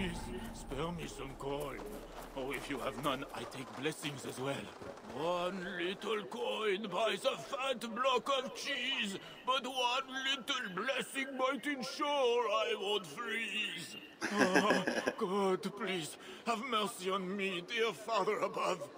please, spare me some coin. Oh, if you have none, I take blessings as well. One little coin buys a fat block of cheese, but one little blessing might ensure I won't freeze. Oh, God, please, have mercy on me, dear Father above.